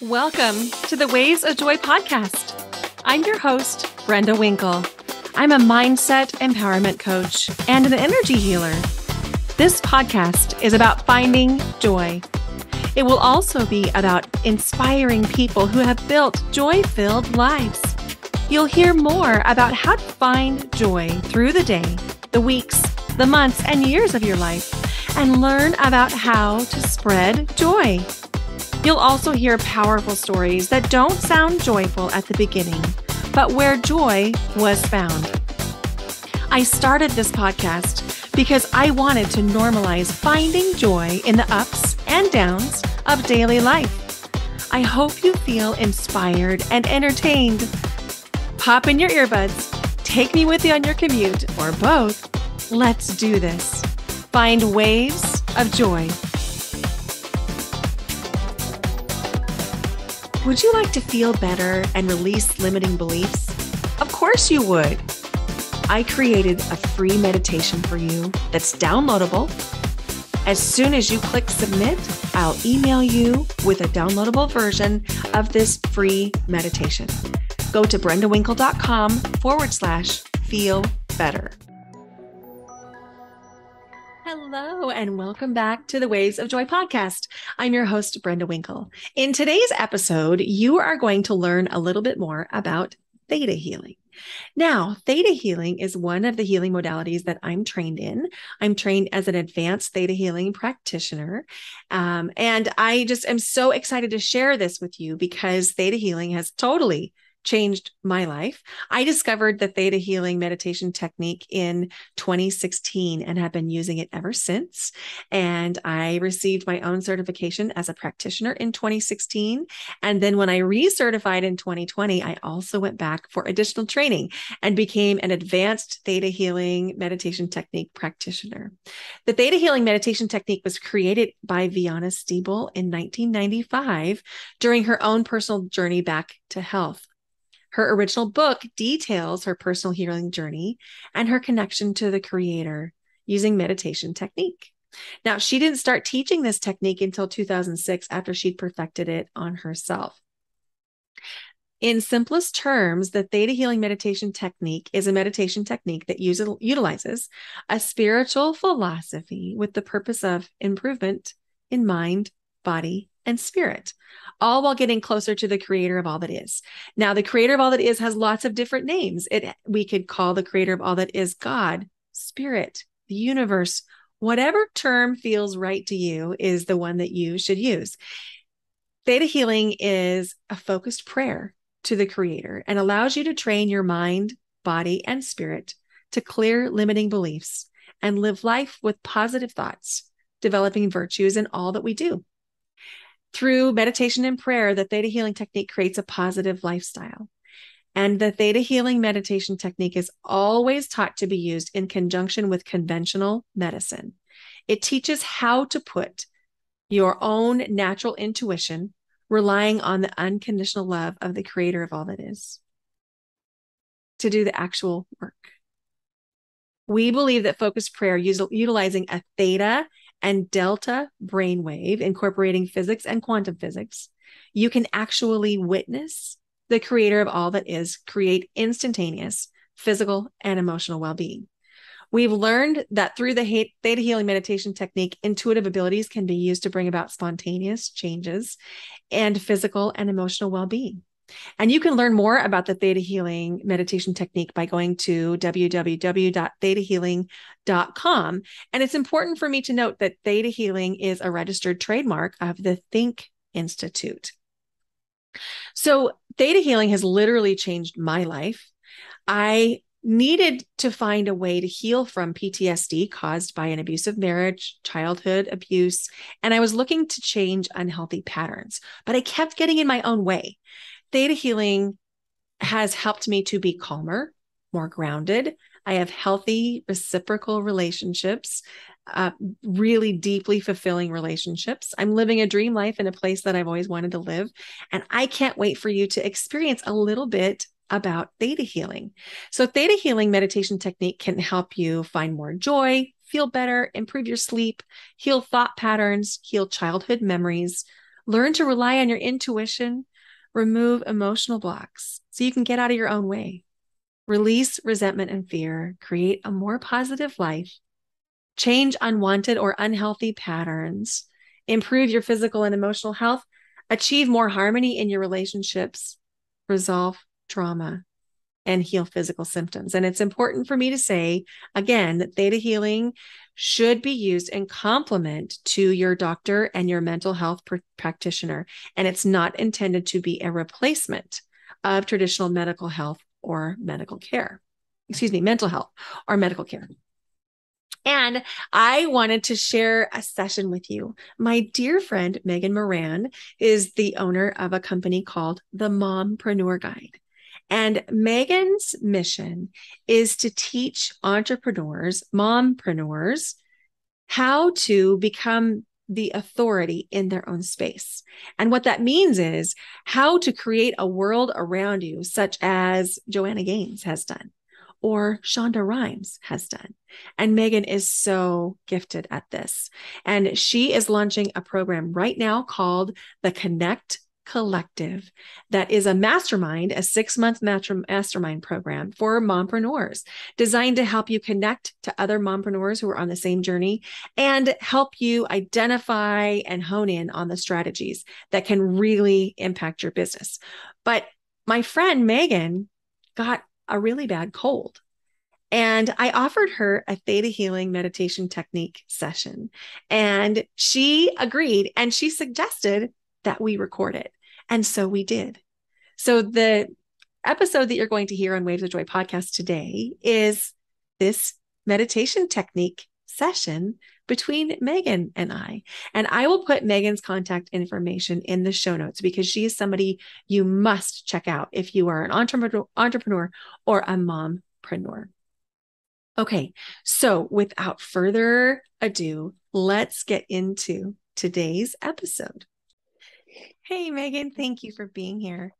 Welcome to the Waves of Joy podcast. I'm your host, Brenda Winkle. I'm a mindset empowerment coach and an energy healer. This podcast is about finding joy. It will also be about inspiring people who have built joy filled lives. You'll hear more about how to find joy through the day, the weeks, the months, and years of your life, and learn about how to spread joy. You'll also hear powerful stories that don't sound joyful at the beginning, but where joy was found. I started this podcast because I wanted to normalize finding joy in the ups and downs of daily life. I hope you feel inspired and entertained. Pop in your earbuds, take me with you on your commute, or both. Let's do this. Find waves of joy. Would you like to feel better and release limiting beliefs? Of course you would. I created a free meditation for you that's downloadable. As soon as you click submit, I'll email you with a downloadable version of this free meditation. Go to brendawinkle.com forward slash feel better. Hello, and welcome back to the Waves of Joy podcast. I'm your host, Brenda Winkle. In today's episode, you are going to learn a little bit more about theta healing. Now, theta healing is one of the healing modalities that I'm trained in. I'm trained as an advanced theta healing practitioner. Um, and I just am so excited to share this with you because theta healing has totally changed my life. I discovered the theta healing meditation technique in 2016 and have been using it ever since. And I received my own certification as a practitioner in 2016. And then when I recertified in 2020, I also went back for additional training and became an advanced theta healing meditation technique practitioner. The theta healing meditation technique was created by Vianna Stibal in 1995 during her own personal journey back to health. Her original book details her personal healing journey and her connection to the creator using meditation technique. Now, she didn't start teaching this technique until 2006 after she'd perfected it on herself. In simplest terms, the Theta Healing Meditation Technique is a meditation technique that uses, utilizes a spiritual philosophy with the purpose of improvement in mind, body, and spirit, all while getting closer to the creator of all that is. Now, the creator of all that is has lots of different names. It we could call the creator of all that is God, spirit, the universe, whatever term feels right to you is the one that you should use. Theta healing is a focused prayer to the creator and allows you to train your mind, body, and spirit to clear limiting beliefs and live life with positive thoughts, developing virtues in all that we do. Through meditation and prayer, the Theta Healing Technique creates a positive lifestyle. And the Theta Healing Meditation Technique is always taught to be used in conjunction with conventional medicine. It teaches how to put your own natural intuition, relying on the unconditional love of the creator of all that is, to do the actual work. We believe that focused prayer, utilizing a theta and delta brainwave, incorporating physics and quantum physics, you can actually witness the creator of all that is create instantaneous physical and emotional well being. We've learned that through the theta healing meditation technique, intuitive abilities can be used to bring about spontaneous changes and physical and emotional well being. And you can learn more about the Theta Healing meditation technique by going to www.thetahealing.com. And it's important for me to note that Theta Healing is a registered trademark of the Think Institute. So, Theta Healing has literally changed my life. I needed to find a way to heal from PTSD caused by an abusive marriage, childhood abuse, and I was looking to change unhealthy patterns, but I kept getting in my own way. Theta healing has helped me to be calmer, more grounded. I have healthy reciprocal relationships, uh, really deeply fulfilling relationships. I'm living a dream life in a place that I've always wanted to live. And I can't wait for you to experience a little bit about theta healing. So, theta healing meditation technique can help you find more joy, feel better, improve your sleep, heal thought patterns, heal childhood memories, Learn to rely on your intuition, remove emotional blocks so you can get out of your own way. Release resentment and fear, create a more positive life, change unwanted or unhealthy patterns, improve your physical and emotional health, achieve more harmony in your relationships, resolve trauma, and heal physical symptoms. And it's important for me to say again that theta healing should be used in complement to your doctor and your mental health pr- practitioner. And it's not intended to be a replacement of traditional medical health or medical care. Excuse me, mental health or medical care. And I wanted to share a session with you. My dear friend Megan Moran is the owner of a company called the Mompreneur Guide. And Megan's mission is to teach entrepreneurs, mompreneurs, how to become the authority in their own space. And what that means is how to create a world around you, such as Joanna Gaines has done or Shonda Rhimes has done. And Megan is so gifted at this. And she is launching a program right now called the Connect Collective that is a mastermind, a six month mastermind program for mompreneurs designed to help you connect to other mompreneurs who are on the same journey and help you identify and hone in on the strategies that can really impact your business. But my friend Megan got a really bad cold. And I offered her a theta healing meditation technique session. And she agreed and she suggested that we record it. And so we did. So the episode that you're going to hear on Waves of Joy podcast today is this meditation technique session between Megan and I. And I will put Megan's contact information in the show notes because she is somebody you must check out if you are an entrepreneur, entrepreneur or a mompreneur. Okay, so without further ado, let's get into today's episode. Hey, Megan, thank you for being here.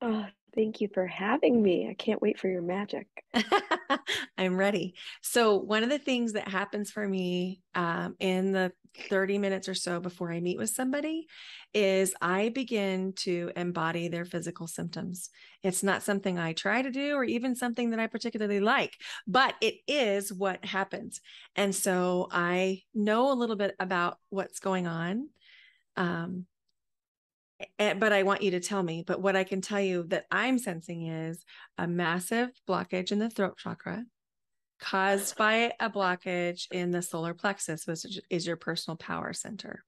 Oh, thank you for having me. I can't wait for your magic. I'm ready. So, one of the things that happens for me um, in the 30 minutes or so before I meet with somebody is I begin to embody their physical symptoms. It's not something I try to do or even something that I particularly like, but it is what happens. And so I know a little bit about what's going on. Um, but I want you to tell me. But what I can tell you that I'm sensing is a massive blockage in the throat chakra caused by a blockage in the solar plexus, which is your personal power center.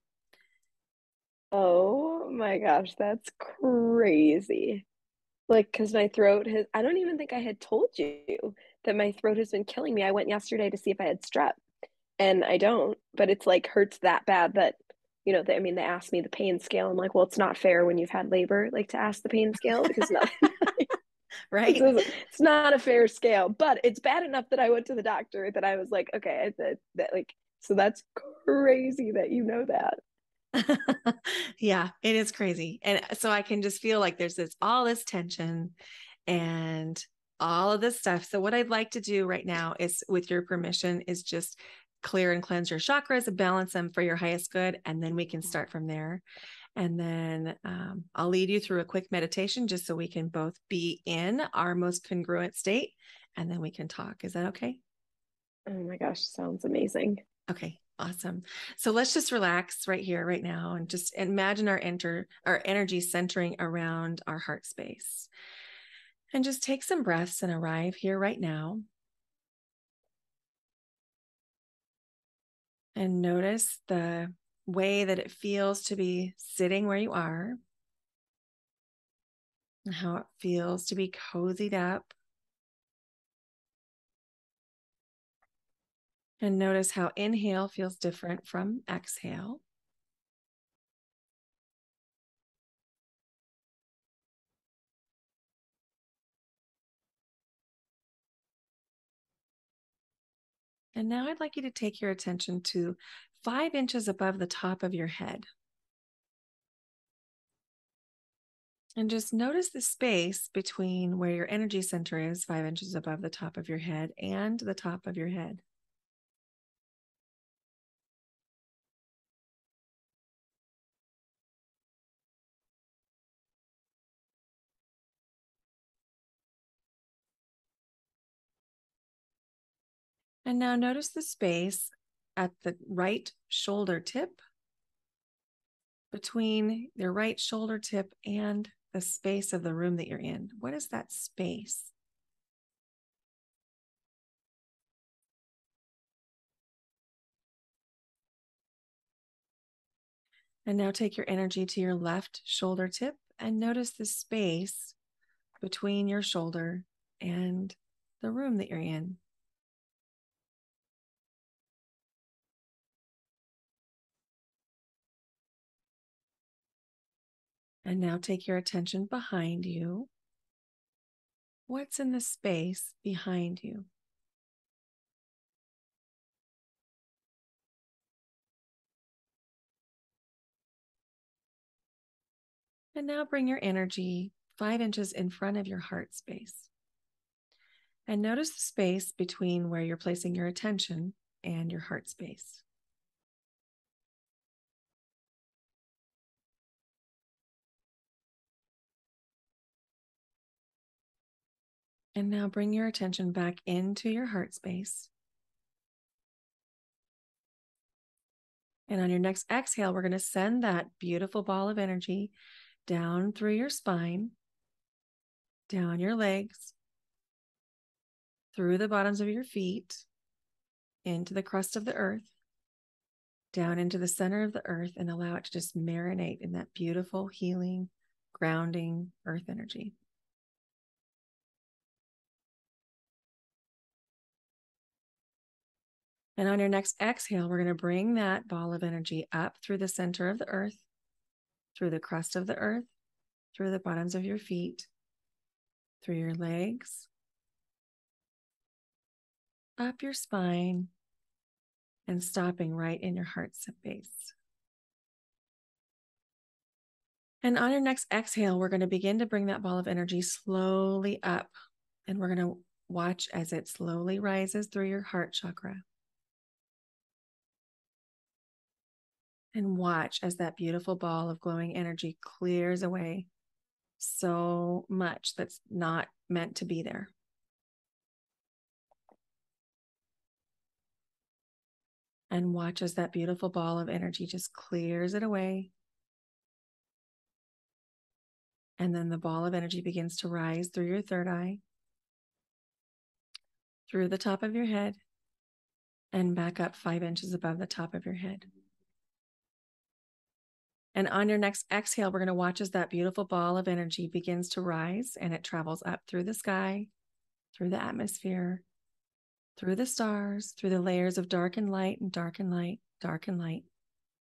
Oh my gosh, that's crazy. Like, because my throat has, I don't even think I had told you that my throat has been killing me. I went yesterday to see if I had strep and I don't, but it's like hurts that bad that you know, they, I mean, they asked me the pain scale. I'm like, well, it's not fair when you've had labor, like to ask the pain scale because not, right. It's, it's, not a fair scale, but it's bad enough that I went to the doctor that I was like, okay, that, that like, so that's crazy that you know that. yeah, it is crazy. And uh, so I can just feel like there's this all this tension and all of this stuff. So what I'd like to do right now is with your permission is just clear and cleanse your chakras and balance them for your highest good. And then we can start from there. And then um, I'll lead you through a quick meditation just so we can both be in our most congruent state. And then we can talk. Is that okay? Oh my gosh, sounds amazing. Okay, awesome. So let's just relax right here, right now, and just imagine our enter our energy centering around our heart space. And just take some breaths and arrive here right now. And notice the way that it feels to be sitting where you are, and how it feels to be cozied up. And notice how inhale feels different from exhale. And now I'd like you to take your attention to five inches above the top of your head. And just notice the space between where your energy center is, five inches above the top of your head, and the top of your head. And now notice the space at the right shoulder tip between your right shoulder tip and the space of the room that you're in. What is that space? And now take your energy to your left shoulder tip and notice the space between your shoulder and the room that you're in. And now take your attention behind you. What's in the space behind you? And now bring your energy five inches in front of your heart space. And notice the space between where you're placing your attention and your heart space. And now bring your attention back into your heart space. And on your next exhale, we're going to send that beautiful ball of energy down through your spine, down your legs, through the bottoms of your feet, into the crust of the earth, down into the center of the earth, and allow it to just marinate in that beautiful, healing, grounding earth energy. And on your next exhale, we're going to bring that ball of energy up through the center of the earth, through the crust of the earth, through the bottoms of your feet, through your legs, up your spine, and stopping right in your heart space. And on your next exhale, we're going to begin to bring that ball of energy slowly up. And we're going to watch as it slowly rises through your heart chakra. And watch as that beautiful ball of glowing energy clears away so much that's not meant to be there. And watch as that beautiful ball of energy just clears it away. And then the ball of energy begins to rise through your third eye, through the top of your head, and back up five inches above the top of your head. And on your next exhale, we're going to watch as that beautiful ball of energy begins to rise and it travels up through the sky, through the atmosphere, through the stars, through the layers of dark and light and dark and light, dark and light,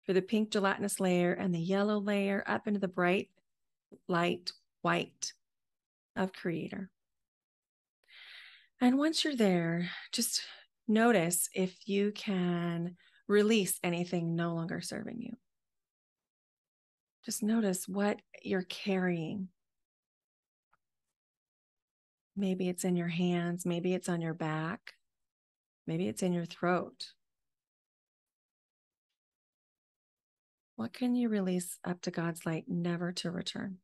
through the pink gelatinous layer and the yellow layer up into the bright light white of Creator. And once you're there, just notice if you can release anything no longer serving you. Just notice what you're carrying. Maybe it's in your hands, maybe it's on your back, maybe it's in your throat. What can you release up to God's light, never to return?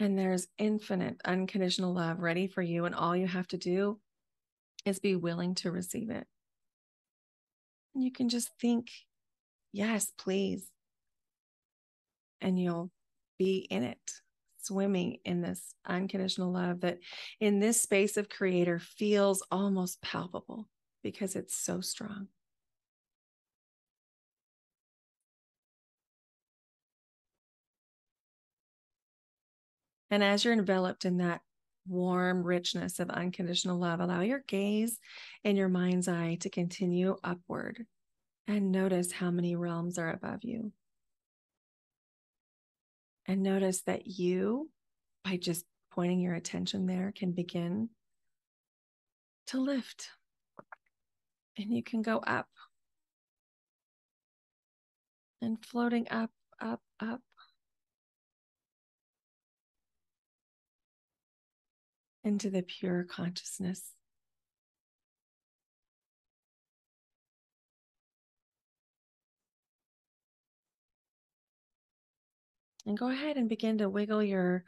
And there's infinite unconditional love ready for you. And all you have to do is be willing to receive it. And you can just think, yes, please. And you'll be in it, swimming in this unconditional love that in this space of creator feels almost palpable because it's so strong. And as you're enveloped in that warm richness of unconditional love, allow your gaze and your mind's eye to continue upward and notice how many realms are above you. And notice that you, by just pointing your attention there, can begin to lift. And you can go up and floating up, up, up into the pure consciousness. And go ahead and begin to wiggle your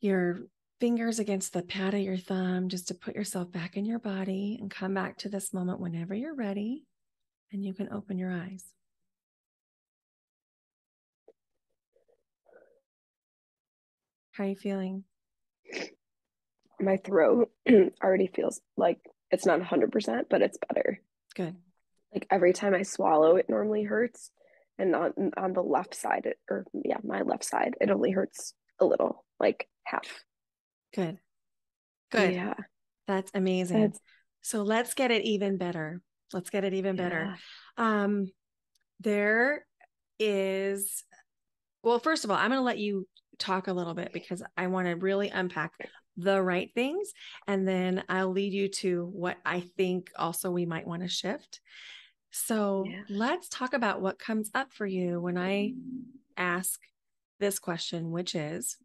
your fingers against the pad of your thumb just to put yourself back in your body and come back to this moment whenever you're ready and you can open your eyes. How are you feeling? My throat already feels like it's not 100%, but it's better. Good. Like every time I swallow, it normally hurts. And on, on the left side, it, or yeah, my left side, it only hurts a little, like half. Good. Good. Yeah. That's amazing. That's, so let's get it even better. Let's get it even better. Yeah. Um, there is, well, first of all, I'm going to let you talk a little bit because I want to really unpack the right things. And then I'll lead you to what I think also we might want to shift. So yeah. let's talk about what comes up for you when I ask this question, which is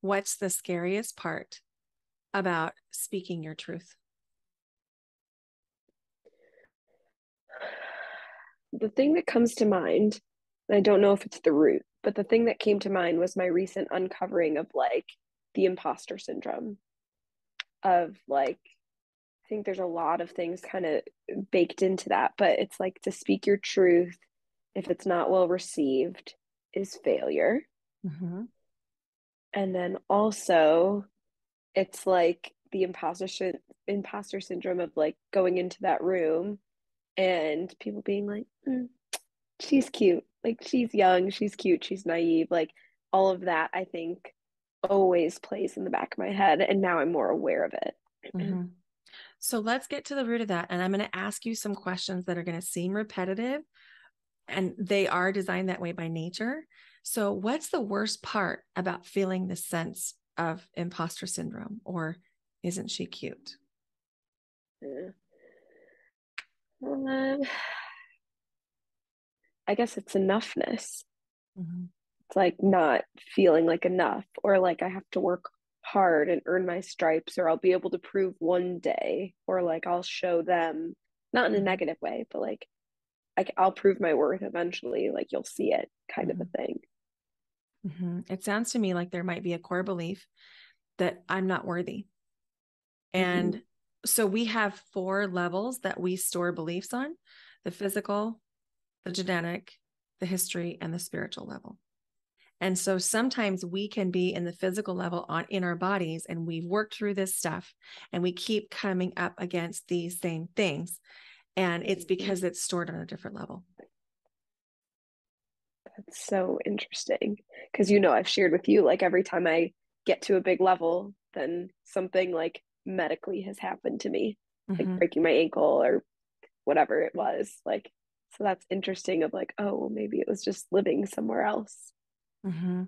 what's the scariest part about speaking your truth? The thing that comes to mind, I don't know if it's the root, but the thing that came to mind was my recent uncovering of like the imposter syndrome of like I think there's a lot of things kind of baked into that, but it's like to speak your truth if it's not well received is failure. Mm-hmm. And then also it's like the imposter imposter syndrome of like going into that room and people being like, mm, she's cute like she's young, she's cute, she's naive, like all of that I think always plays in the back of my head and now I'm more aware of it. Mm-hmm. So let's get to the root of that and I'm going to ask you some questions that are going to seem repetitive and they are designed that way by nature. So what's the worst part about feeling the sense of imposter syndrome or isn't she cute? Yeah. Um, I guess it's enoughness. Mm-hmm. It's like not feeling like enough, or like I have to work hard and earn my stripes, or I'll be able to prove one day, or like I'll show them, not in a mm-hmm. negative way, but like I, I'll prove my worth eventually. Like you'll see it, kind mm-hmm. of a mm-hmm. thing. Mm-hmm. It sounds to me like there might be a core belief that I'm not worthy. And mm-hmm. so we have four levels that we store beliefs on the physical, the genetic, the history, and the spiritual level. And so sometimes we can be in the physical level on in our bodies and we've worked through this stuff and we keep coming up against these same things. And it's mm-hmm. because it's stored on a different level. That's so interesting. Because you know, I've shared with you like every time I get to a big level, then something like medically has happened to me, mm-hmm. like breaking my ankle or whatever it was. Like so that's interesting of like oh well, maybe it was just living somewhere else mm-hmm.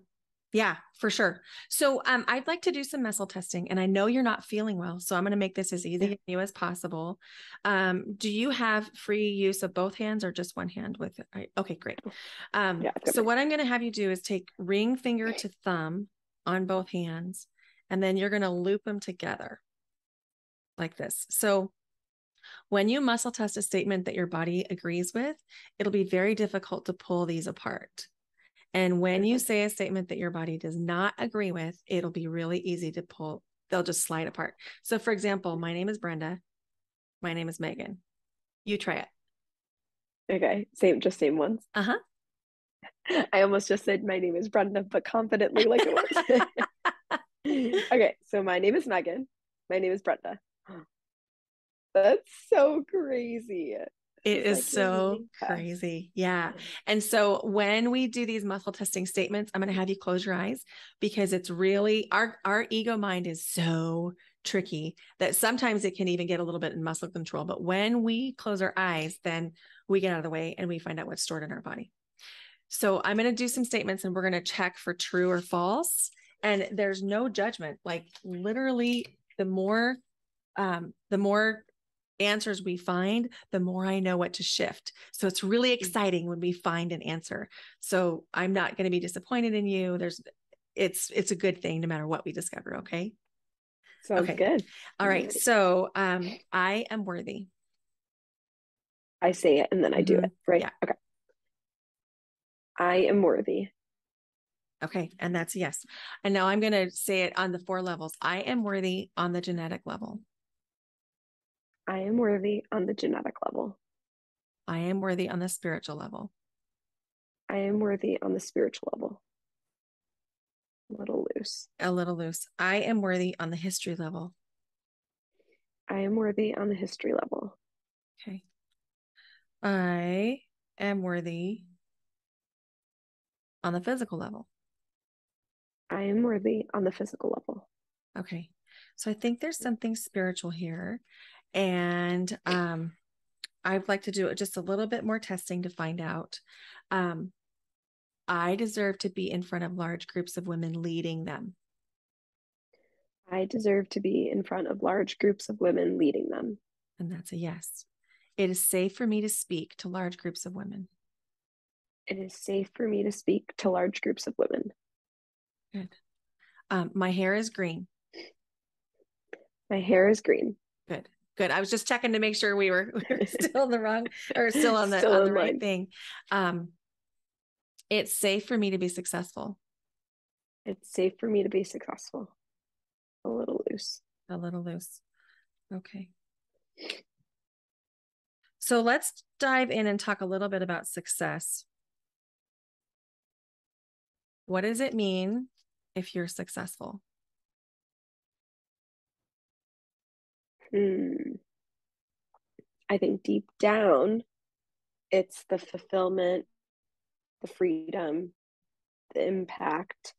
yeah for sure. So um, i'd like to do some muscle testing and i know you're not feeling well so i'm going to make this as easy you as possible. Um, do you have free use of both hands or just one hand with it? Okay great. Um, yeah, so what i'm going to have you do is take ring finger to thumb on both hands and then you're going to loop them together like this. So when you muscle test a statement that your body agrees with, it'll be very difficult to pull these apart. And when you say a statement that your body does not agree with, it'll be really easy to pull, they'll just slide apart. So, for example, my name is Brenda. My name is Megan. You try it. Okay. Same, just same ones. Uh huh. I almost just said my name is Brenda, but confidently like it was. okay. So, my name is Megan. My name is Brenda. That's so crazy. It is like so crazy. Yeah. And so when we do these muscle testing statements, I'm going to have you close your eyes because it's really our our ego mind is so tricky that sometimes it can even get a little bit in muscle control, but when we close our eyes, then we get out of the way and we find out what's stored in our body. So I'm going to do some statements and we're going to check for true or false and there's no judgment. Like literally the more um the more answers we find, the more I know what to shift. So it's really mm. exciting when we find an answer. So I'm not going to be disappointed in you. There's it's it's a good thing no matter what we discover, okay? Sounds okay. good. All right. So um I am worthy. I say it and then I do mm-hmm. it, right? Yeah. Okay. I am worthy. Okay. And that's yes. And now I'm going to say it on the four levels. I am worthy on the genetic level. I am worthy on the genetic level. I am worthy on the spiritual level. I am worthy on the spiritual level. A little loose. A little loose. I am worthy on the history level. I am worthy on the history level. Okay. I am worthy on the physical level. I am worthy on the physical level. Okay. So I think there's something spiritual here. And um, I'd like to do just a little bit more testing to find out. Um, I deserve to be in front of large groups of women leading them. I deserve to be in front of large groups of women leading them. And that's a yes. It is safe for me to speak to large groups of women. It is safe for me to speak to large groups of women. Good. Um, my hair is green. My hair is green. Good. Good. I was just checking to make sure we were, we were still in the wrong or still on the, Still on the right thing. Um, it's safe for me to be successful. It's safe for me to be successful. A little loose. A little loose. Okay. So let's dive in and talk a little bit about success. What does it mean if you're successful? Hmm. I think deep down, it's the fulfillment, the freedom, the impact,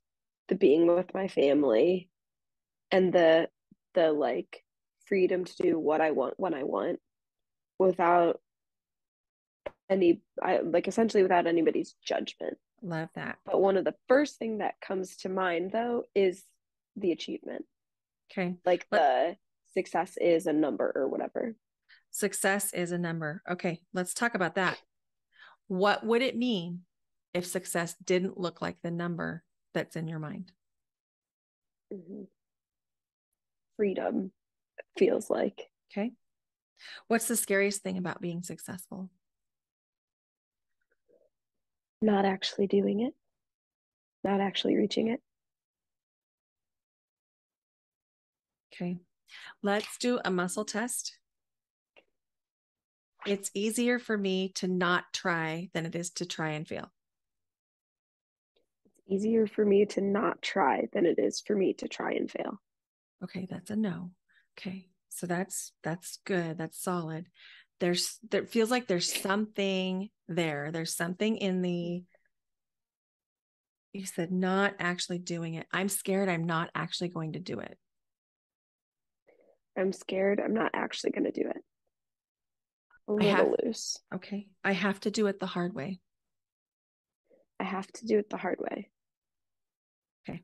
the being with my family, and the the like freedom to do what I want when I want without any I like essentially without anybody's judgment. Love that. But one of the first thing that comes to mind though is the achievement. Okay. Like Let- the success is a number or whatever. Success is a number. Okay. Let's talk about that. What would it mean if success didn't look like the number that's in your mind? Mhm. Freedom feels like Okay. What's the scariest thing about being successful? not actually doing it, not actually reaching it. Okay. Let's do a muscle test. It's easier for me to not try than it is to try and fail. It's easier for me to not try than it is for me to try and fail. Okay, that's a no. Okay. So that's that's good. That's solid. There's there feels like there's something there. There's something in the you said not actually doing it. I'm scared I'm not actually going to do it. I'm scared I'm not actually going to do it. A I little have- loose. Okay. I have to do it the hard way. I have to do it the hard way. Okay.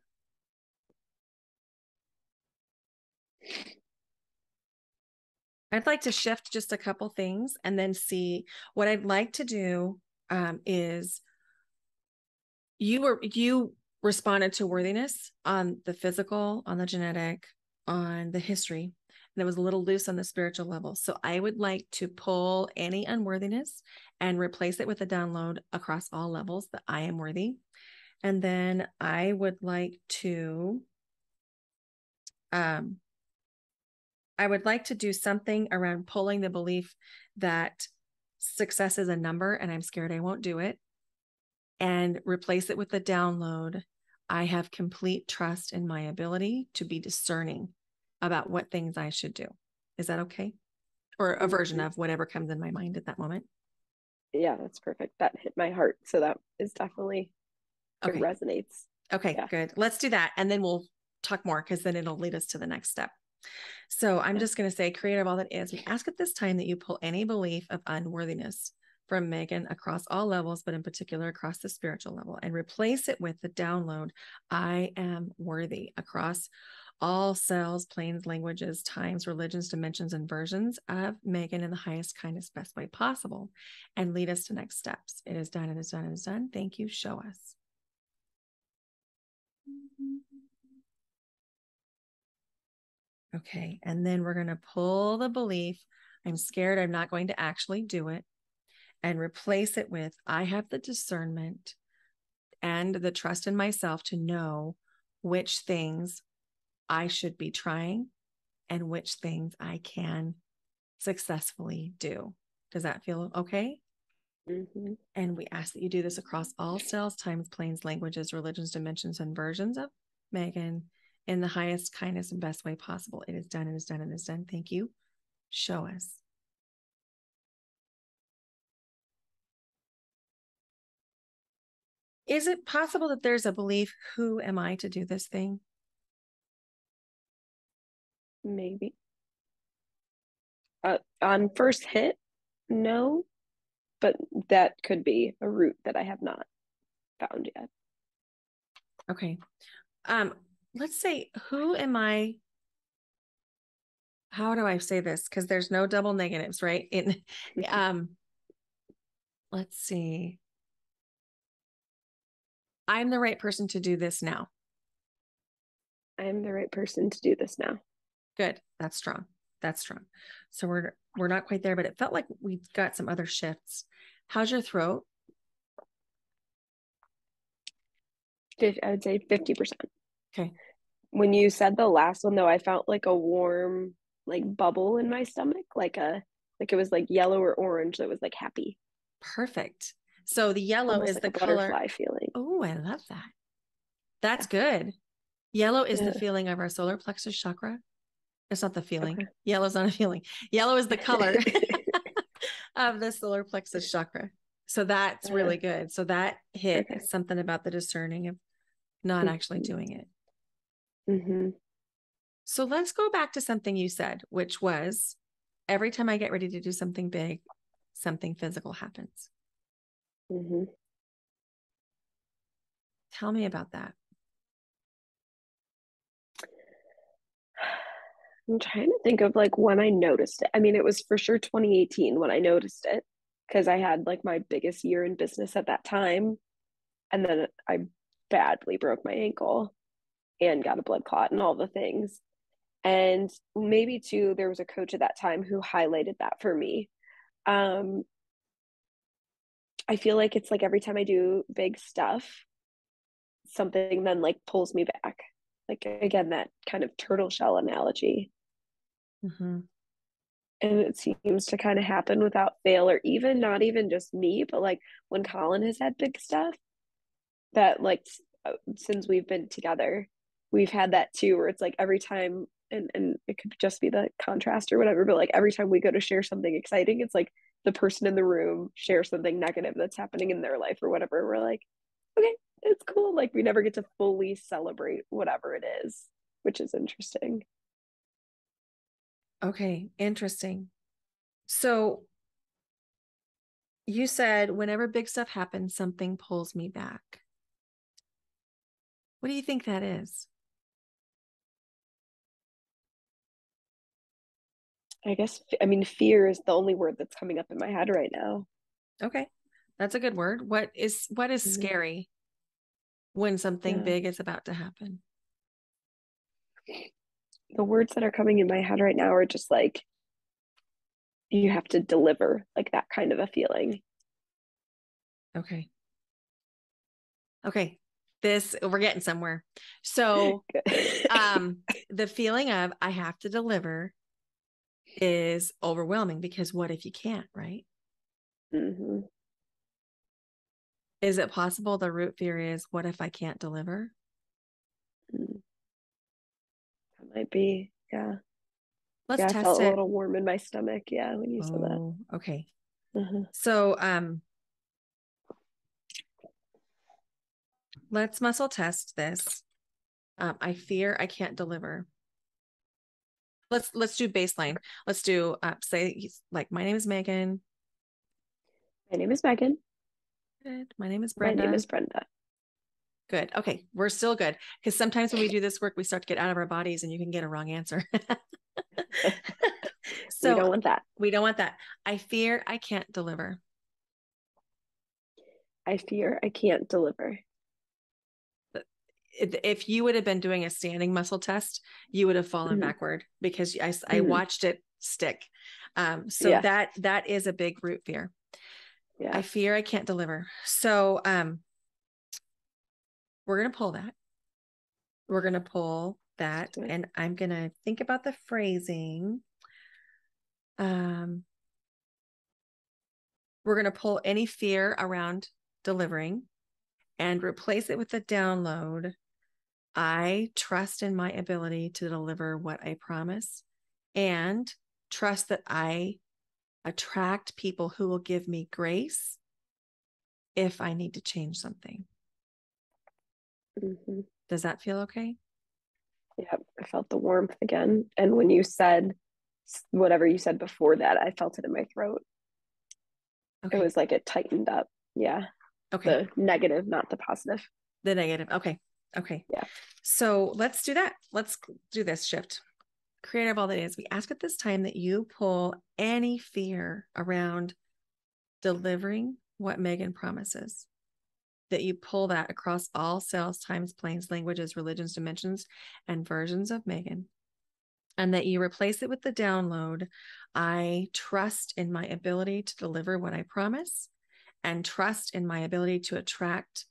I'd like to shift just a couple things and then see what I'd like to do um, is you were you responded to worthiness on the physical, on the genetic, on the history, and it was a little loose on the spiritual level. So I would like to pull any unworthiness and replace it with a download across all levels that I am worthy. And then I would like to um I would like to do something around pulling the belief that success is a number and I'm scared I won't do it and replace it with the download. I have complete trust in my ability to be discerning about what things I should do. Is that okay? Or a version mm-hmm. of whatever comes in my mind at that moment. Yeah, that's perfect. That hit my heart. So that is definitely, Okay. it resonates. Okay, Yeah. good. Let's do that. And then we'll talk more because then it'll lead us to the next step. So I'm just going to say, creator of all that is. We ask at this time that you pull any belief of unworthiness from Megan across all levels, but in particular across the spiritual level, and replace it with the download I am worthy across all cells, planes, languages, times, religions, dimensions, and versions of Megan in the highest, kindest, best way possible, and lead us to next steps. It is done. It is done. It is done. Thank you. Show us. Okay. And then we're going to pull the belief I'm scared I'm not going to actually do it and replace it with I have the discernment and the trust in myself to know which things I should be trying and which things I can successfully do. Does that feel okay? Mm-hmm. And we ask that you do this across all styles, times, planes, languages, religions, dimensions, and versions of Megan in the highest kindness and best way possible. It is done it is done it is done. Thank you. Show us. Is it possible that there's a belief, who am I to do this thing? Maybe. Uh, on first hit, no, but that could be a route that I have not found yet. Okay. Um, let's say, who am I? How do I say this? Because there's no double negatives, right? In um, let's see. I'm the right person to do this now. I am the right person to do this now. Good. That's strong. That's strong. So we're we're not quite there, but it felt like we got some other shifts. How's your throat? I would say 50%. Okay. When you said the last one though, I felt like a warm like bubble in my stomach, like a like it was like yellow or orange that was like happy. Perfect. So the yellow Almost is like the a color. butterfly feeling. Oh, I love that. That's good. Yellow is the feeling of our solar plexus chakra. It's not the feeling. Okay. Yellow's not a feeling. Yellow is the color of the solar plexus chakra. So that's really good. So that hit Okay. something about the discerning of not actually Mhm. doing it. hmm So let's go back to something you said, which was every time I get ready to do something big, something physical happens. hmm Tell me about that. I'm trying to think of like when I noticed it. I mean, it was for sure 2018 when I noticed it because I had like my biggest year in business at that time. And then I badly broke my ankle and got a blood clot and all the things. And maybe too, there was a coach at that time who highlighted that for me. Um, I feel like it's like every time I do big stuff, something then like pulls me back. Like again, that kind of turtle shell analogy. Hmm and it seems to kind of happen without fail or even not even just me but like when colin has had big stuff that like uh, since we've been together we've had that too where it's like every time and and it could just be the contrast or whatever but like every time we go to share something exciting it's like the person in the room shares something negative that's happening in their life or whatever we're like okay it's cool like we never get to fully celebrate whatever it is which is interesting Okay, interesting. So you said whenever big stuff happens, something pulls me back. What do you think that is? i guess i mean fear is the only word that's coming up in my head right now Okay, that's a good word. What is what is Mhm. scary when something Yeah. big is about to happen? the words that are coming in my head right now are just like you have to deliver like that kind of a feeling Okay. Okay. This we're getting somewhere. So um the feeling of I have to deliver is overwhelming because what if you can't, right? hmm Is it possible the root fear is what if I can't deliver? that might be yeah Let's yeah i test felt it. a little warm in my stomach yeah when you said that Oh, okay. Mhm. So um let's muscle test this. Um, I fear I can't deliver. Let's let's do baseline. Let's do uh, say like my name is Megan. my name is megan Good. My name is Brenda. my name is brenda Good. Okay, we're still good because sometimes when we do this work, we start to get out of our bodies, and you can get a wrong answer. so we don't want that we don't want that. I fear I can't deliver. i fear i can't deliver if you would have been doing a standing muscle test, you would have fallen Mhm. backward because I, s- I watched it stick. Um, so Yeah. that that is a big root fear. Yeah I fear I can't deliver. So um, we're going to pull that. We're going to pull that and I'm going to think about the phrasing. Um, we're going to pull any fear around delivering and replace it with the download. I trust in my ability to deliver what I promise and trust that I attract people who will give me grace if I need to change something. hmm Does that feel okay? Yep, I felt the warmth again. And when you said whatever you said before that, I felt it in my throat. Okay. It was like it tightened up. Yeah, okay. the negative, not the positive. The negative. Okay. Okay. Yeah. So let's do that. Let's do this shift. Creator all that is. We ask at this time that you pull any fear around delivering what Megan promises. That you pull that across all cells, times, planes, languages, religions, dimensions, and versions of Megan. And that you replace it with the download. I trust in my ability to deliver what I promise and trust in my ability to attract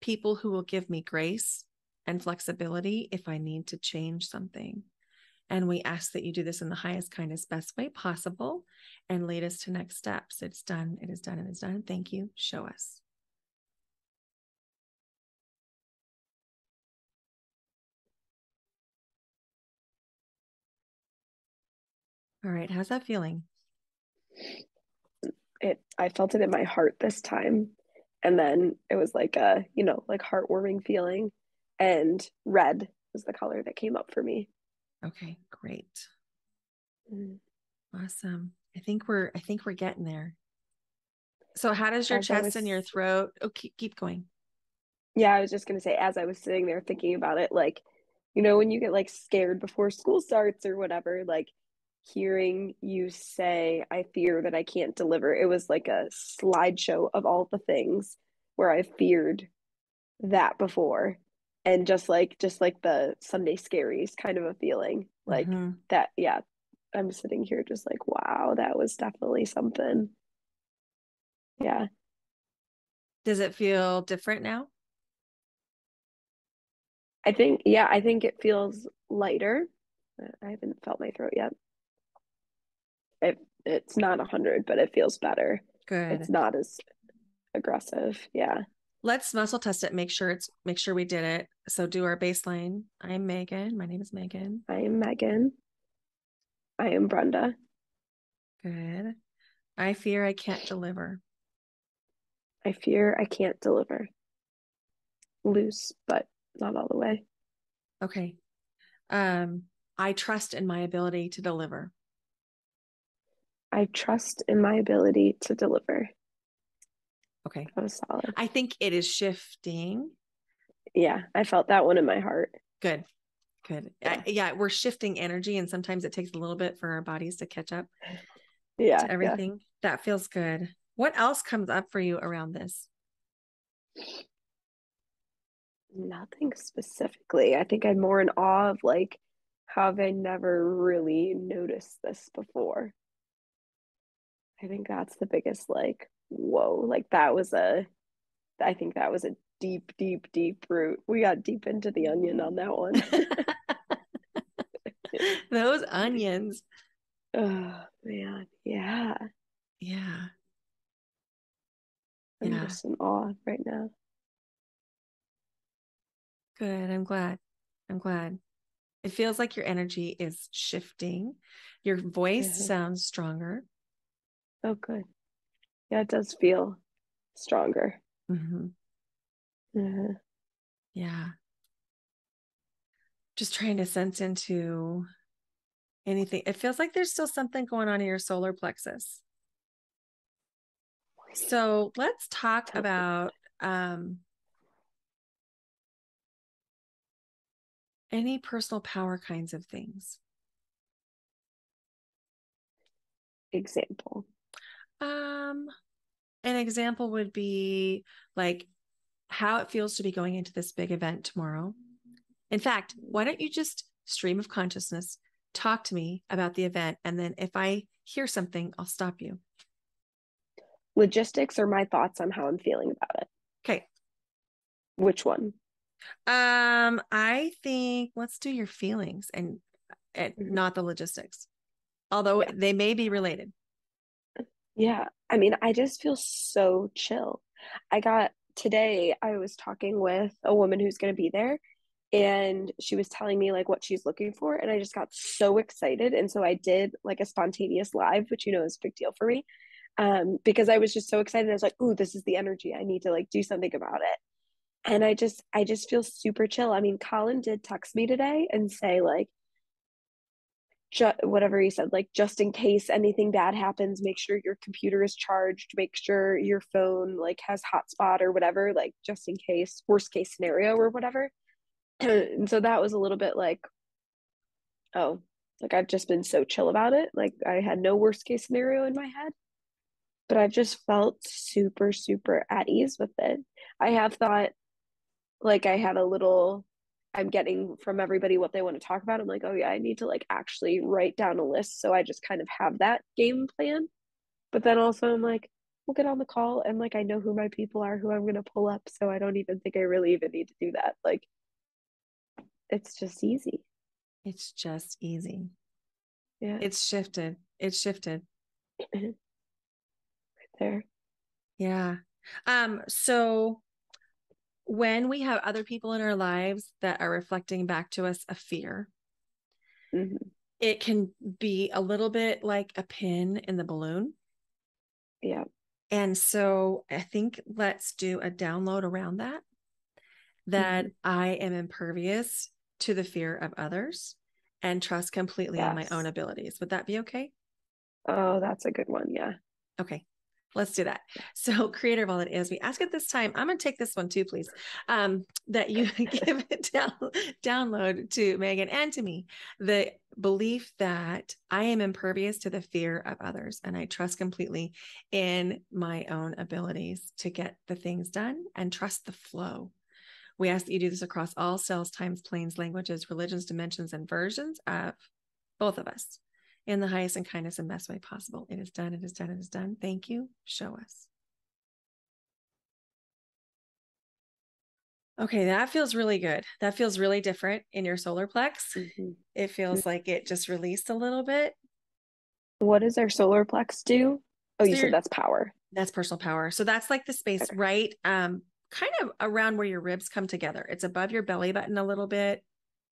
people who will give me grace and flexibility if I need to change something. And we ask that you do this in the highest, kindest, best way possible and lead us to next steps. It's done. It is done. It is done. Thank you. Show us. All right. How's that feeling? It I felt it in my heart this time. And then it was like a, you know, like heartwarming feeling. And red was the color that came up for me. Okay. Great. Mm. Awesome. I think we're I think we're getting there. So how does your As chest and your throat? Oh, keep, keep going. Yeah, I was just gonna say, as I was sitting there thinking about it, like, you know, when you get like scared before school starts or whatever, like hearing you say, I fear that I can't deliver, it was like a slideshow of all the things where I feared that before. And just like just like the Sunday scaries kind of a feeling. Like Mhm. that, yeah. I'm sitting here just like, wow, that was definitely something. Yeah. Does it feel different now? I think, yeah, I think it feels lighter. I haven't felt my throat yet. It it's not a hundred, but it feels better. Good. It's not as aggressive. Yeah. Let's muscle test it. Make sure it's make sure we did it. So do our baseline. I'm Megan. My name is Megan. I am Megan. I am Brenda. Good. I fear I can't deliver. I fear I can't deliver. Loose, but not all the way. Okay. Um, I trust in my ability to deliver. I trust in my ability to deliver. Okay. That was solid. I think it is shifting. Yeah, I felt that one in my heart. Good. Good. I- yeah, we're shifting energy, and sometimes it takes a little bit for our bodies to catch up Yeah, to yeah. everything. That feels good. What else comes up for you around this? Nothing specifically. I think I'm more in awe of like, how have I never really noticed this before? I think that's the biggest like, whoa, like that was a, I think that was a deep, deep, deep root. We got deep into the onion on that one. Those onions. Oh man, yeah. Yeah. I'm Yeah. just in awe right now. Good. I'm glad. I'm glad. It feels like your energy is shifting. Your voice Mhm. sounds stronger. Oh, good. Yeah, it does feel stronger. hmm Mhm. Yeah. Just trying to sense into anything. It feels like there's still something going on in your solar plexus. So let's talk about um, any personal power kinds of things. Example. Um, an example would be like how it feels to be going into this big event tomorrow. In fact, why don't you just stream of consciousness, talk to me about the event, and then if I hear something, I'll stop you. Logistics or my thoughts on how I'm feeling about it. Okay. Which one? Um, I think let's do your feelings and, and Mhm. not the logistics, although Yeah. they may be related. Yeah, I mean, I just feel so chill. I got today, I was talking with a woman who's going to be there, and she was telling me like what she's looking for, and I just got so excited. And so I did like a spontaneous live, which you know is a big deal for me. Um, because I was just so excited. I was like, "Ooh, this is the energy. I need to like do something about it." And I just I just feel super chill. I mean, Colin did text me today and say like ju- whatever he said, like just in case anything bad happens, make sure your computer is charged, make sure your phone like has hotspot or whatever, like just in case, worst case scenario or whatever. and so that was a little bit like, oh, like I've just been so chill about it. Like I had no worst case scenario in my head, but I've just felt super, super at ease with it. I have thought like I had a little I'm getting from everybody what they want to talk about. I'm like, oh yeah, I need to like actually write down a list. So I just kind of have that game plan. But then also I'm like, we'll get on the call and like I know who my people are, who I'm gonna pull up. So I don't even think I really even need to do that. Like it's just easy. It's just easy. Yeah. It's shifted. It's shifted. right there. Yeah. Um, so when we have other people in our lives that are reflecting back to us a fear, hmm it can be a little bit like a pin in the balloon. Yeah. And so I think let's do a download around that, that I am impervious to the fear of others and trust completely in my own abilities. Would that be okay? Oh, that's a good one. Yeah. Okay. Let's do that. So, creator of all that is, we ask at this time. I'm going to take this one too, please. Um, that you give it down, download to Megan and to me the belief that I am impervious to the fear of others, and I trust completely in my own abilities to get the things done and trust the flow. We ask that you do this across all cells, times, planes, languages, religions, dimensions, and versions of both of us in the highest and kindest and best way possible. It is done. It is done. It is done. Thank you. Show us. Okay, that feels really good. That feels really different in your solar plex. Mhm. It feels like it just released a little bit. What does our solar plex do? Oh, So you said that's power. That's personal power. So that's like the space Okay. right um kind of around where your ribs come together. It's above your belly button a little bit,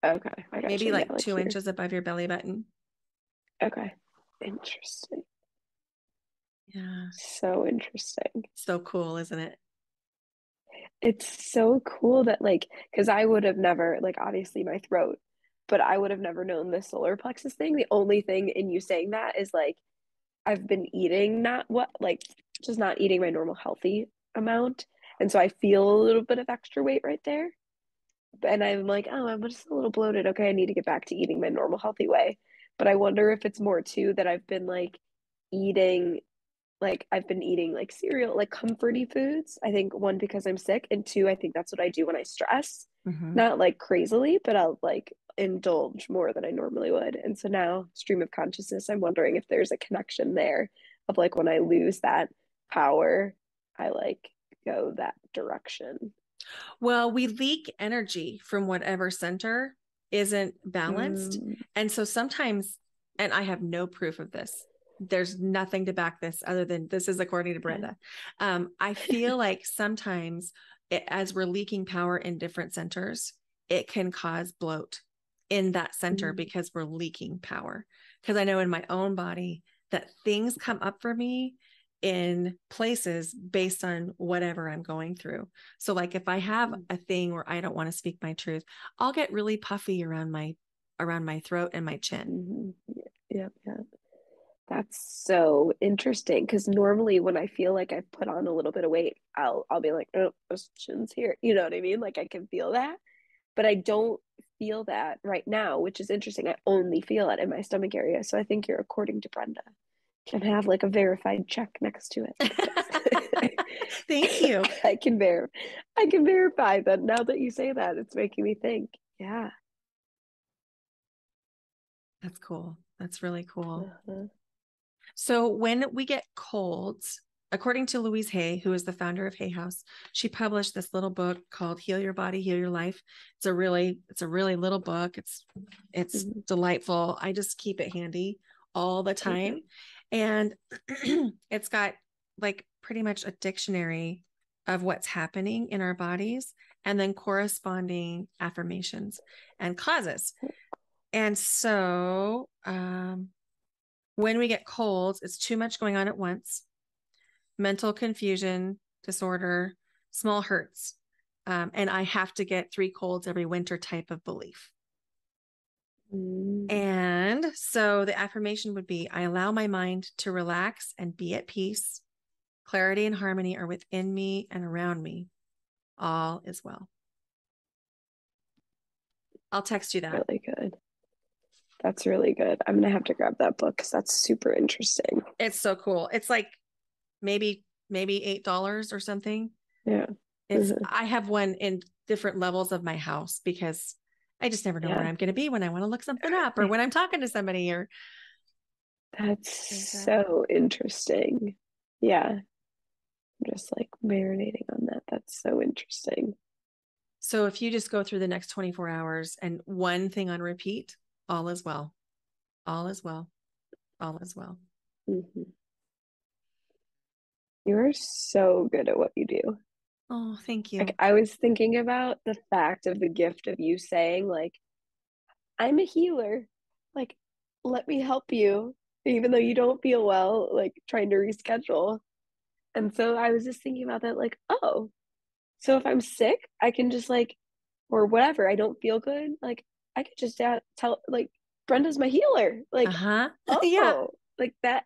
Okay. Maybe like Yeah, 2 here. inches above your belly button. Okay. Interesting. Yeah. So interesting. So cool, isn't it? It's so cool that like because I would have never like obviously my throat, but I would have never known the solar plexus thing. The only thing in you saying that is like I've been eating not what like just not eating my normal healthy amount. And so I feel a little bit of extra weight right there. And I'm like, oh, I'm just a little bloated. Okay, I need to get back to eating my normal healthy way. But I wonder if it's more too that I've been like eating like I've been eating like cereal, like comforty foods. I think one because I'm sick, and two, I think that's what I do when I stress. Mhm. Not like crazily, but I'll like indulge more than I normally would. And so now, stream of consciousness, I'm wondering if there's a connection there of like when I lose that power, I like go that direction. Well, we leak energy from whatever center isn't balanced. Mm, And so sometimes, and I have no proof of this, there's nothing to back this other than this is according to Brenda. Um, I feel like sometimes it, as we're leaking power in different centers, it can cause bloat in that center Mm. because we're leaking power. Because I know in my own body that things come up for me in places based on whatever I'm going through. So, like if I have Mm. a thing where I don't want to speak my truth, I'll get really puffy around my around my throat and my chin. mhm. Yep, yep. That's so interesting because normally when I feel like I've put on a little bit of weight, I'll I'll be like, oh, those chin's here. You know what I mean? Like I can feel that, but I don't feel that right now, which is interesting. I only feel it in my stomach area. So I think you're according to Brenda. Can have like a verified check next to it. Thank you. I can ver I can verify that now that you say that, it's making me think. Yeah. That's cool. That's really cool. Uh-huh. So when we get colds, according to Louise Hay, who is the founder of Hay House, she published this little book called Heal Your Body, Heal Your Life. It's a really, it's a really little book. It's it's mm-hmm. delightful. I just keep it handy all the time. And it's got like pretty much a dictionary of what's happening in our bodies and then corresponding affirmations and causes. And so um, when we get colds, it's too much going on at once mental confusion disorder, small hurts. Um, and I have to get three colds every winter type of belief. Mm. And so the affirmation would be I allow my mind to relax and be at peace. Clarity and harmony are within me and around me. All is well. I'll text you that. Really good. That's really good. I'm gonna have to grab that book because that's super interesting. It's so cool. It's like maybe maybe eight dollars or something. Yeah. It's mm-hmm. I have one in different levels of my house because I just never know yeah. where I'm gonna be when I want to look something up or when I'm talking to somebody or that's so interesting. Yeah. I'm just like marinating on that. That's so interesting. So if you just go through the next 24 hours and one thing on repeat, all is well. All is well. All is well. Mm-hmm. You are so good at what you do. Oh, thank you. Like I was thinking about the fact of the gift of you saying like I'm a healer. Like let me help you even though you don't feel well, like trying to reschedule. And so I was just thinking about that like, oh, so if I'm sick, I can just like or whatever, I don't feel good, like I could just tell like Brenda's my healer. Like, uh-huh. oh, yeah. Like that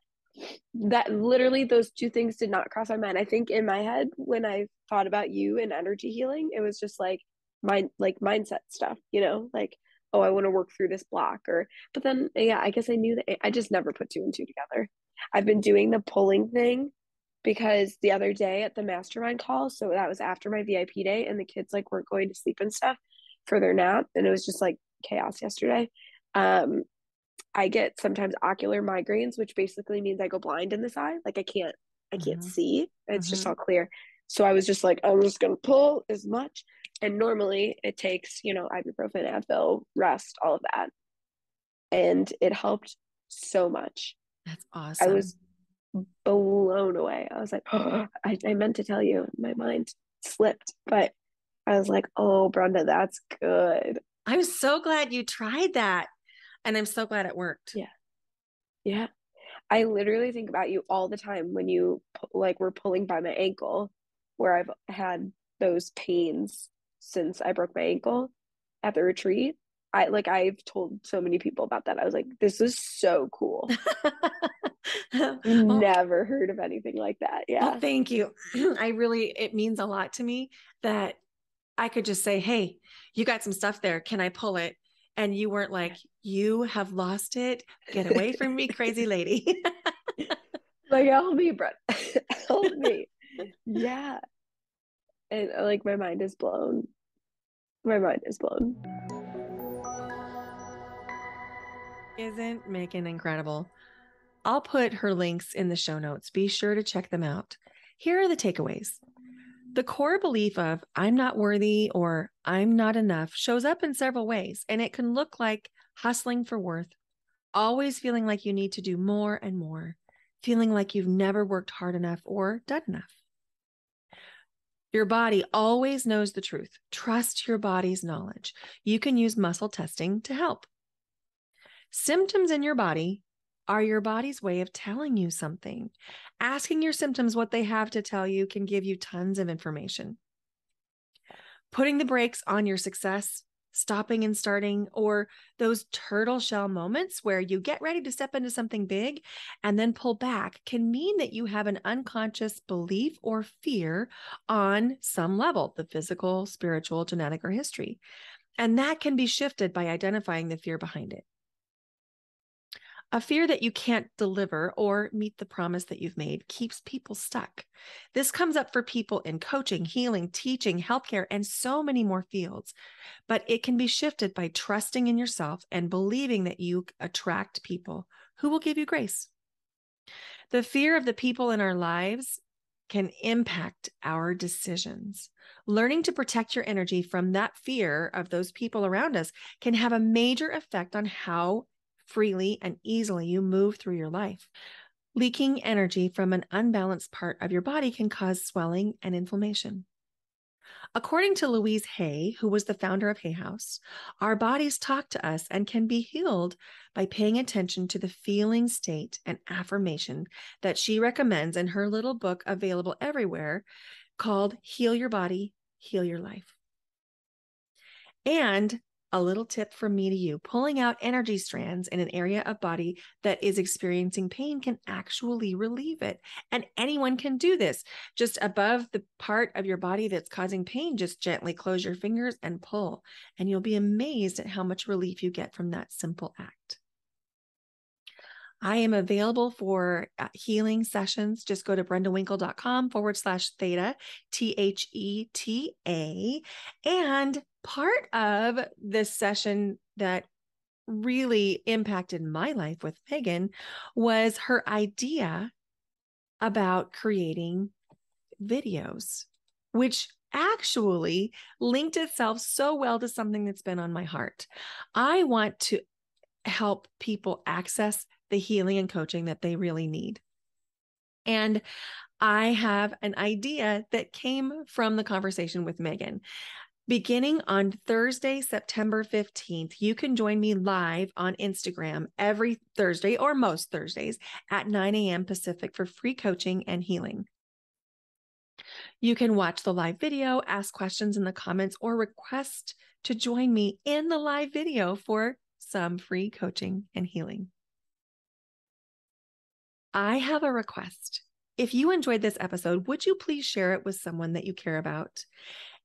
that literally those two things did not cross my mind. I think in my head when I thought about you and energy healing, it was just like mind like mindset stuff, you know, like oh, I want to work through this block or but then yeah, I guess I knew that I just never put two and two together. I've been doing the pulling thing because the other day at the mastermind call, so that was after my VIP day and the kids like weren't going to sleep and stuff for their nap and it was just like chaos yesterday. Um I get sometimes ocular migraines, which basically means I go blind in this eye. Like I can't, I can't mm-hmm. see. It's mm-hmm. just all clear. So I was just like, I'm just gonna pull as much. And normally it takes, you know, ibuprofen, Advil, rest, all of that. And it helped so much. That's awesome. I was blown away. I was like, oh, I, I meant to tell you, my mind slipped, but I was like, oh, Brenda, that's good. I'm so glad you tried that. And I'm so glad it worked. Yeah. Yeah. I literally think about you all the time when you like were pulling by my ankle where I've had those pains since I broke my ankle at the retreat. I like I've told so many people about that. I was like, this is so cool. Never heard of anything like that. Yeah. Well, thank you. I really it means a lot to me that I could just say, Hey, you got some stuff there. Can I pull it? And you weren't like, you have lost it. Get away from me, crazy lady. like, help me, Brett. help me. yeah. And uh, like, my mind is blown. My mind is blown. Isn't Megan incredible? I'll put her links in the show notes. Be sure to check them out. Here are the takeaways. The core belief of I'm not worthy or I'm not enough shows up in several ways, and it can look like hustling for worth, always feeling like you need to do more and more, feeling like you've never worked hard enough or done enough. Your body always knows the truth. Trust your body's knowledge. You can use muscle testing to help. Symptoms in your body are your body's way of telling you something. Asking your symptoms what they have to tell you can give you tons of information. Putting the brakes on your success, stopping and starting, or those turtle shell moments where you get ready to step into something big and then pull back can mean that you have an unconscious belief or fear on some level the physical, spiritual, genetic, or history. And that can be shifted by identifying the fear behind it a fear that you can't deliver or meet the promise that you've made keeps people stuck. This comes up for people in coaching, healing, teaching, healthcare, and so many more fields. But it can be shifted by trusting in yourself and believing that you attract people who will give you grace. The fear of the people in our lives can impact our decisions. Learning to protect your energy from that fear of those people around us can have a major effect on how freely and easily you move through your life. Leaking energy from an unbalanced part of your body can cause swelling and inflammation. According to Louise Hay, who was the founder of Hay House, our bodies talk to us and can be healed by paying attention to the feeling state and affirmation that she recommends in her little book available everywhere called Heal Your Body, Heal Your Life. And a little tip from me to you pulling out energy strands in an area of body that is experiencing pain can actually relieve it. And anyone can do this. Just above the part of your body that's causing pain, just gently close your fingers and pull. And you'll be amazed at how much relief you get from that simple act. I am available for uh, healing sessions. Just go to brendawinkle.com forward slash theta, T H E T A. And part of this session that really impacted my life with Megan was her idea about creating videos, which actually linked itself so well to something that's been on my heart. I want to help people access the healing and coaching that they really need. And I have an idea that came from the conversation with Megan. Beginning on Thursday, September 15th, you can join me live on Instagram every Thursday or most Thursdays at 9 a.m. Pacific for free coaching and healing. You can watch the live video, ask questions in the comments, or request to join me in the live video for some free coaching and healing. I have a request. If you enjoyed this episode, would you please share it with someone that you care about?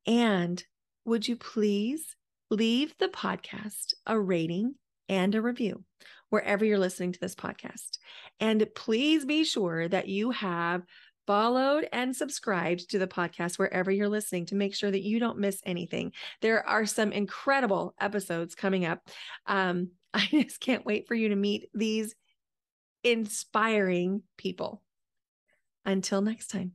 And would you please leave the podcast a rating and a review wherever you're listening to this podcast? And please be sure that you have followed and subscribed to the podcast wherever you're listening to make sure that you don't miss anything. There are some incredible episodes coming up. Um, I just can't wait for you to meet these inspiring people. Until next time.